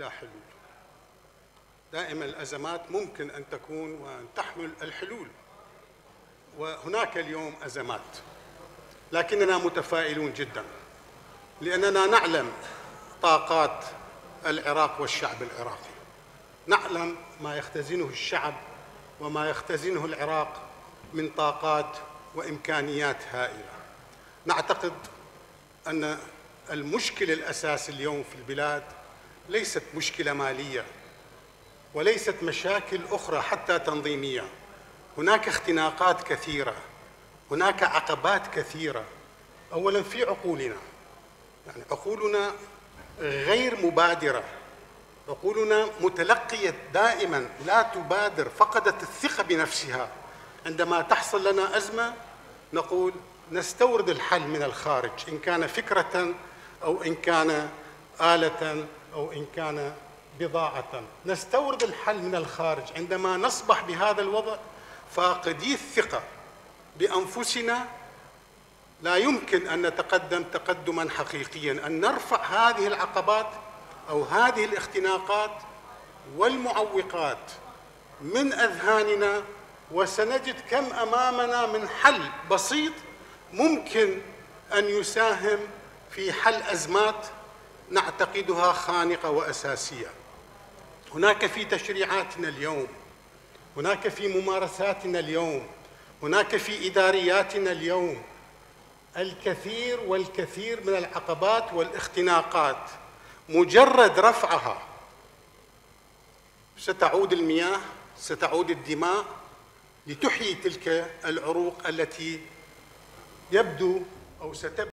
لا حلول. دائما الأزمات ممكن أن تكون وأن تحمل الحلول. وهناك اليوم أزمات لكننا متفائلون جدا لأننا نعلم طاقات العراق والشعب العراقي. نعلم ما يختزنه الشعب وما يختزنه العراق من طاقات وإمكانيات هائلة. نعتقد أن المشكل الاساسي اليوم في البلاد ليست مشكلة مالية وليست مشاكل أخرى حتى تنظيمية. هناك اختناقات كثيرة هناك عقبات كثيرة. اولا في عقولنا يعني عقولنا غير مبادرة. عقولنا متلقية دائما لا تبادر فقدت الثقة بنفسها. عندما تحصل لنا أزمة نقول نستورد الحل من الخارج إن كان فكرة أو إن كان آلة أو إن كان بضاعة. نستورد الحل من الخارج. عندما نصبح بهذا الوضع فاقدي الثقة بأنفسنا. لا يمكن أن نتقدم تقدما حقيقيا. أن نرفع هذه العقبات أو هذه الاختناقات والمعوقات من أذهاننا وسنجد كم أمامنا من حل بسيط ممكن أن يساهم في حل أزمات نعتقدها خانقة وأساسية. هناك في تشريعاتنا اليوم هناك في ممارساتنا اليوم هناك في إدارياتنا اليوم الكثير والكثير من العقبات والاختناقات مجرد رفعها ستعود المياه ستعود الدماء لتحيي تلك العروق التي يبدو أو ستبدو